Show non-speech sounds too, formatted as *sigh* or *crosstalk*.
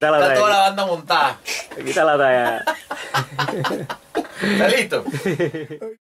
Está toda la banda montada. Quita la talla. *laughs* ¿Está listo? *laughs*